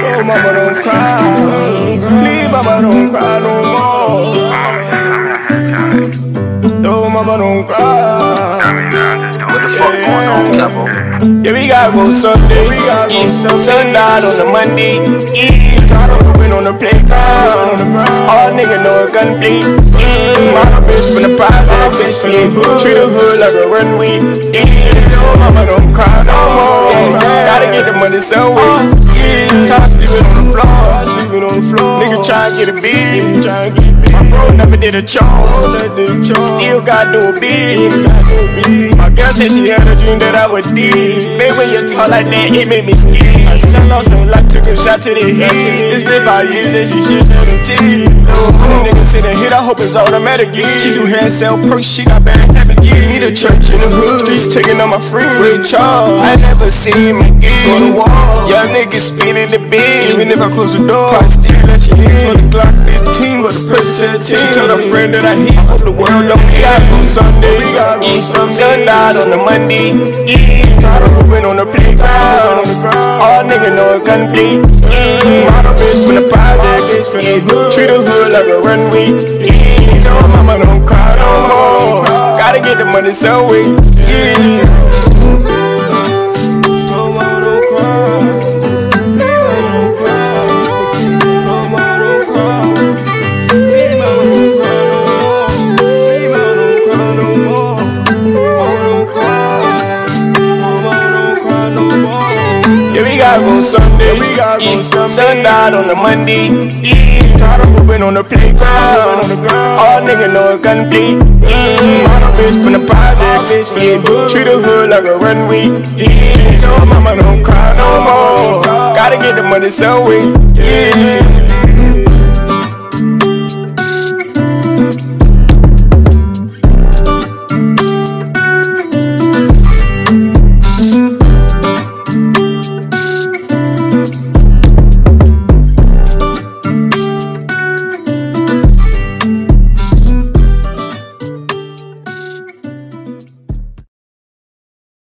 Oh, mama, don't cry. Mama, don't cry mama, don't cry. What the fuck going on, Capo? Yeah, we gotta go Sunday. We gotta go Sunday. On a Monday. Tired of the win on the playground. Nigga know a gun bleed. My mm, bitch from the project. Bitch from the hood. Treat the hood like a runway. Mm, yeah, no, mama don't cry no more. Gotta get the money somewhere. Nigga try to get a big. Try to get big. My bro never did a chore. Still gotta do a big. My girl said she had a dream that I would need. Baby, when you talk like that, it made me scared. I sell out some luck, took a shot to the head. It's been five years and she shit 17. Little nigga sit and hit, I hope it's automatic. Yeah. She do hair and sell perks, she got bad habits. Yeah. Need a church in the hood, streets taking on my friend. Ray Charles, I never seen my again. Go to war, young niggas spinning the bed. Even if I close the door, I still let you in. 20 Glock 15, but the person 17. She told a friend that I hit, hope the world don't be out on Sunday. We got on Sunday. Sundown on the Monday. Yeah, tired of hooping on the playground. All nigga know a gun bleed. Yeah, model bitch from the projects. Yeah, treat the hood like a runway. Yeah, no mama don't cry no more. Gotta get the money some way. Yeah. Gotta go Sunday. we gotta go Sunday. Sundown on the Monday. Yeah, tired of hooping on the playground. All nigga know a gun bleed. Yeah, model bitch from the projects. Yeah, treat the hood like a runway. Yeah, her mama don't cry no more. Gotta get the money some way. Yeah.